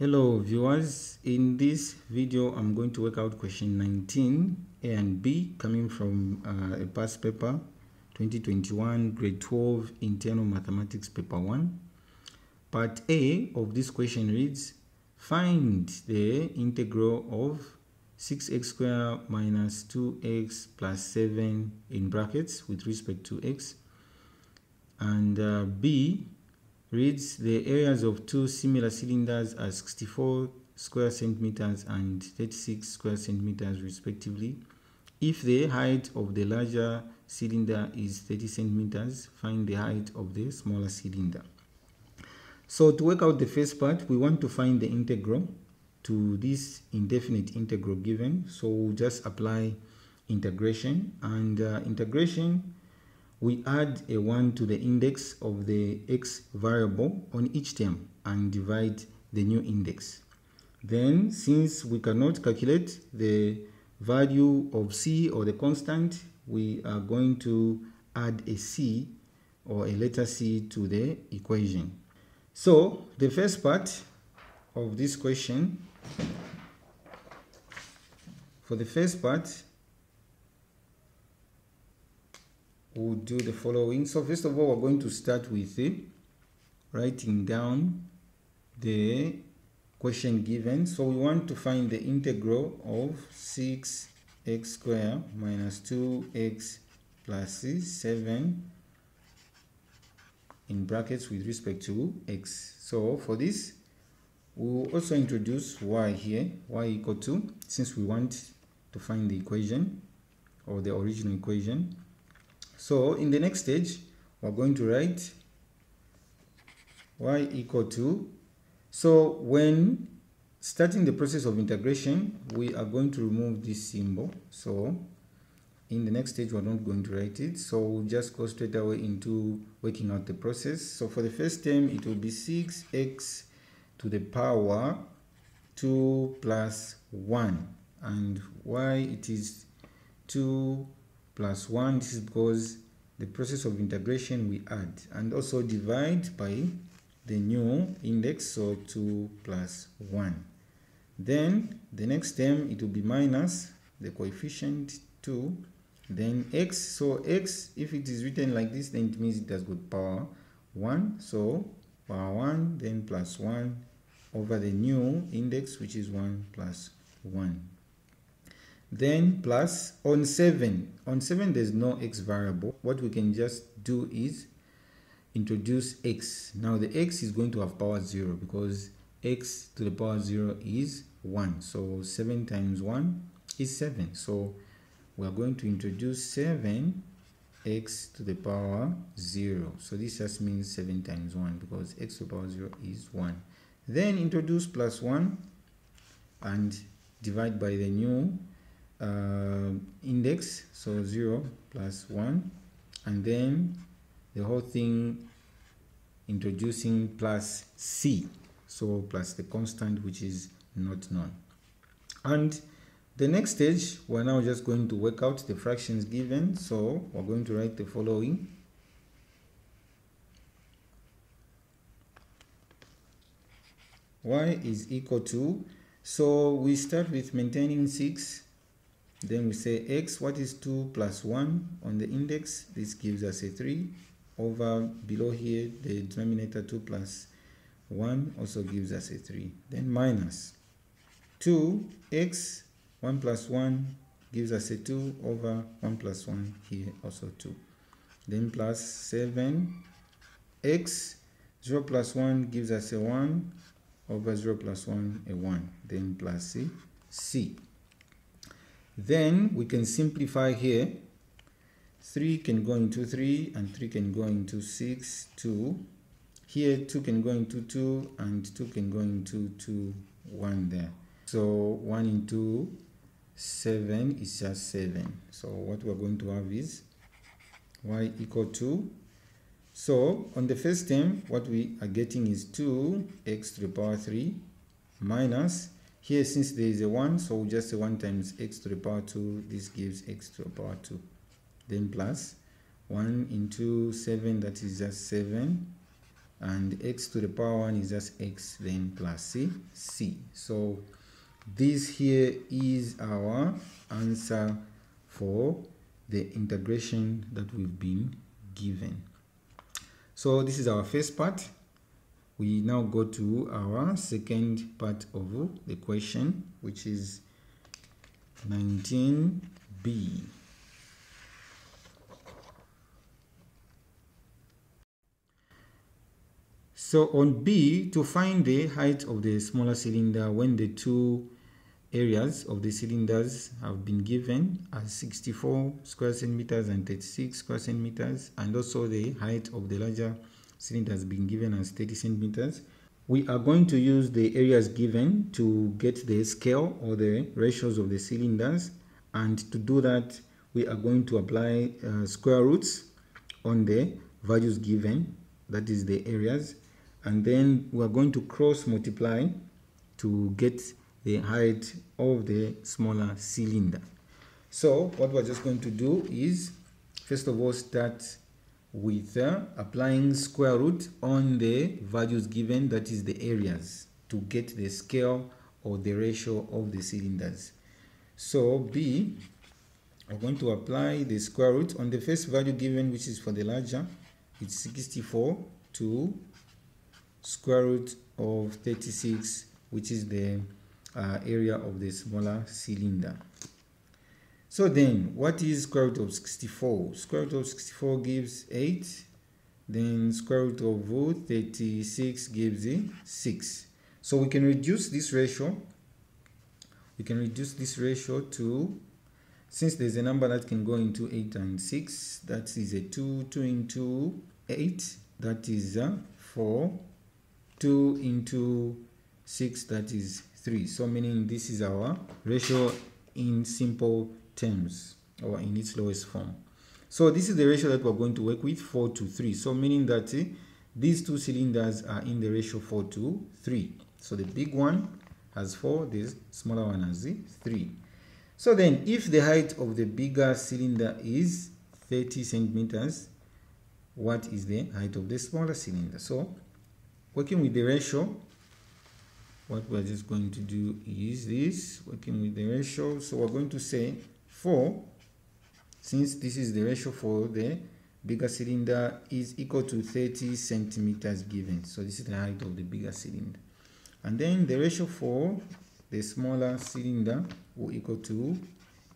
Hello viewers, in this video I'm going to work out question 19 A and B coming from uh, a past paper 2021 grade 12 internal mathematics paper 1. Part A of this question reads find the integral of 6x squared minus 2x plus 7 in brackets with respect to x and uh, B reads the areas of two similar cylinders are 64 square centimeters and 36 square centimeters respectively. If the height of the larger cylinder is 30 centimeters, find the height of the smaller cylinder. So to work out the first part, we want to find the integral to this indefinite integral given. So we'll just apply integration and uh, integration we add a 1 to the index of the x variable on each term and divide the new index. Then, since we cannot calculate the value of c or the constant, we are going to add a c or a letter c to the equation. So, the first part of this question, for the first part, we'll do the following. So first of all, we're going to start with uh, writing down the question given. So we want to find the integral of 6x squared minus 2x plus 7 in brackets with respect to x. So for this, we'll also introduce y here, y equal to, since we want to find the equation or the original equation, so in the next stage, we're going to write y equal to, so when starting the process of integration, we are going to remove this symbol. So in the next stage, we're not going to write it. So we'll just go straight away into working out the process. So for the first term, it will be 6x to the power 2 plus 1. And y it is 2 plus 1 this is because the process of integration we add and also divide by the new index so 2 plus 1 then the next term it will be minus the coefficient 2 then x. So x if it is written like this then it means it has got power 1 so power 1 then plus 1 over the new index which is 1 plus 1 then plus on 7 on 7 there's no x variable. What we can just do is introduce x. Now the x is going to have power 0 because x to the power 0 is 1 so 7 times 1 is 7 so we are going to introduce 7 x to the power 0 so this just means 7 times 1 because x to the power 0 is 1 then introduce plus 1 and divide by the new uh, index so 0 plus 1 and then the whole thing introducing plus c so plus the constant which is not known. And the next stage we're now just going to work out the fractions given so we're going to write the following. Y is equal to so we start with maintaining 6 then we say x, what is 2 plus 1 on the index? This gives us a 3. Over below here, the denominator 2 plus 1 also gives us a 3. Then minus 2x, 1 plus 1 gives us a 2 over 1 plus 1 here also 2. Then plus 7 x 0 plus 1 gives us a 1 over 0 plus 1 a 1 then plus c c then we can simplify here. 3 can go into 3 and 3 can go into 6, 2. Here 2 can go into 2 and 2 can go into 2, 1 there. So 1 into 7 is just 7. So what we're going to have is y equal to so on the first term what we are getting is 2x to the power 3 minus here, since there is a 1, so we'll just say 1 times x to the power 2. This gives x to the power 2. Then plus 1 into 7, that is just 7. and x to the power 1 is just x then plus c c so this here is our answer for the integration that we've been given so this is our first part we now go to our second part of the question which is 19b So on B, to find the height of the smaller cylinder when the two areas of the cylinders have been given as 64 square centimeters and 36 square centimeters and also the height of the larger has been given as 30 centimeters. We are going to use the areas given to get the scale or the ratios of the cylinders and to do that we are going to apply uh, square roots on the values given that is the areas and then we are going to cross multiply to get the height of the smaller cylinder so what we're just going to do is first of all start with uh, applying square root on the values given that is the areas to get the scale or the ratio of the cylinders. So b we're going to apply the square root on the first value given which is for the larger. It's 64 to square root of 36 which is the uh, area of the smaller cylinder so then what is square root of 64 square root of 64 gives 8 then square root of 36 gives 6 so we can reduce this ratio we can reduce this ratio to since there's a number that can go into 8 and 6 that is a 2 2 into 8 that is uh, 4 2 into 6 that is 3 so meaning this is our ratio in simple terms or in its lowest form. So this is the ratio that we're going to work with 4 to 3 so meaning that uh, these two cylinders are in the ratio 4 to 3 so the big one has 4 the smaller one has 3 so then if the height of the bigger cylinder is 30 centimeters what is the height of the smaller cylinder? So working with the ratio what we're just going to do is this. Working with the ratio so we're going to say 4 since this is the ratio for the bigger cylinder is equal to 30 centimeters given. So this is the height of the bigger cylinder. And then the ratio for the smaller cylinder will equal to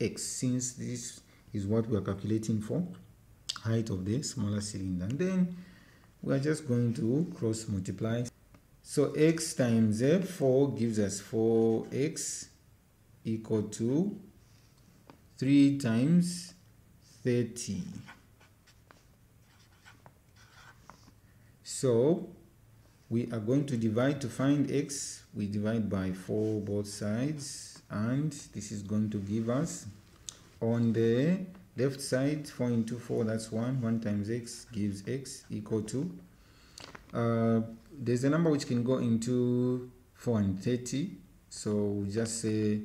x since this is what we are calculating for height of the smaller cylinder. And then we are just going to cross multiply. So x times f4 gives us 4x equal to 3 times 30 so we are going to divide to find x. We divide by 4 both sides and this is going to give us on the left side 4 into 4 that's 1 1 times x gives x equal to uh, there's a number which can go into 4 and 30 so just say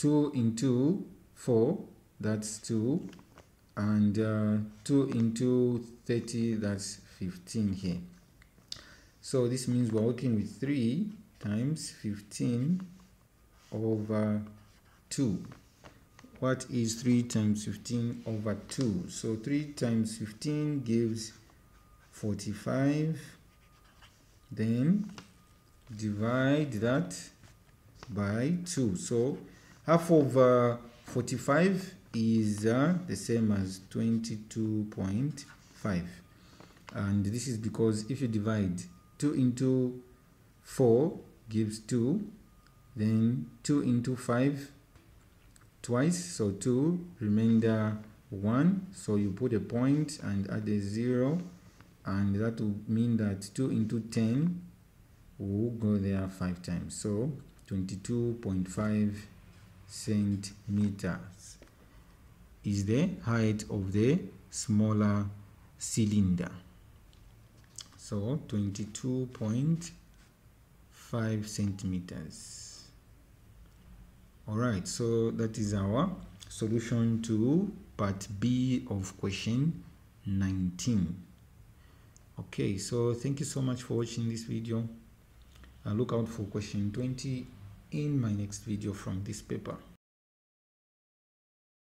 2 into 4 that's 2 and uh, 2 into 30 that's 15 here. So this means we're working with 3 times 15 over 2 what is 3 times 15 over 2 so 3 times 15 gives 45 then divide that by 2 so half of uh, 45 is uh, the same as 22.5 and this is because if you divide 2 into 4 gives 2 then 2 into 5 twice so 2 remainder 1 so you put a point and add a 0 and that will mean that 2 into 10 will go there 5 times. So 22.5 centimeters is the height of the smaller cylinder. So 22.5 centimeters. All right so that is our solution to part b of question 19 okay so thank you so much for watching this video. And look out for question 20 in my next video from this paper